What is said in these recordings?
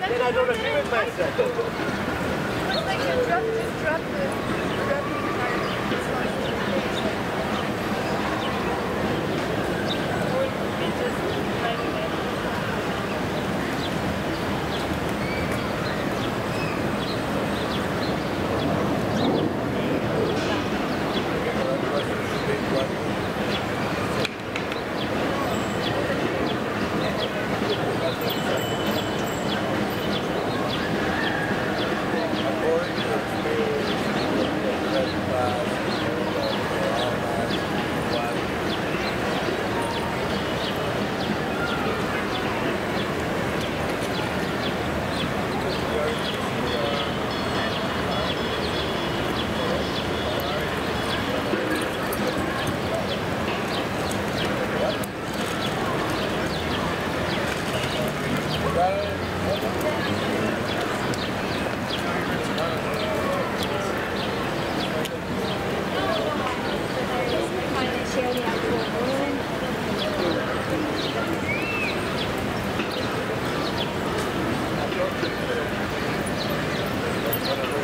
but then I don't agree with myself. It's like you drop, just drop the dropping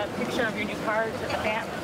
restaurants. picture of your new car to the fan.